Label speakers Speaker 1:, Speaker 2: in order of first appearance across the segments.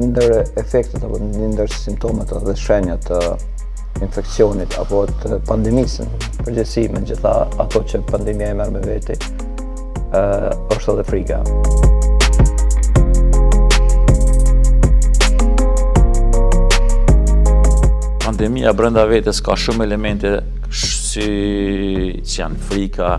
Speaker 1: Një
Speaker 2: ndër efektet apo një ndër simptomat dhe shenjat e infeksionit apo të pandemisë në përgjithësi me të gjitha ato që pandemia e merr me vete ë është edhe frika.
Speaker 1: Pandemia brenda vetes ka shumë elemente siç janë frika,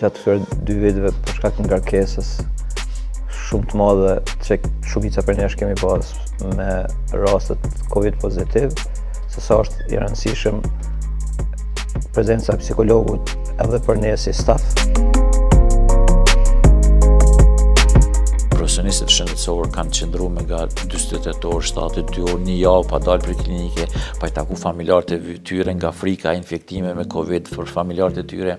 Speaker 2: Gjatë këtyre dy viteve për shkak të ngarkesës shumë të madhe që shumica prej nesh kemi pas me rastet Covid pozitiv, se sa është i rëndësishëm prezenca e psikologut edhe për ne si staf.
Speaker 1: Profesionistët shëndetësorë kanë qëndru me nga 28 orë, 72 orë, një javë pa dalë prej klinike, pa i taku familjarët e tyre nga frika e infektimit me Covid për familjarët e tyre.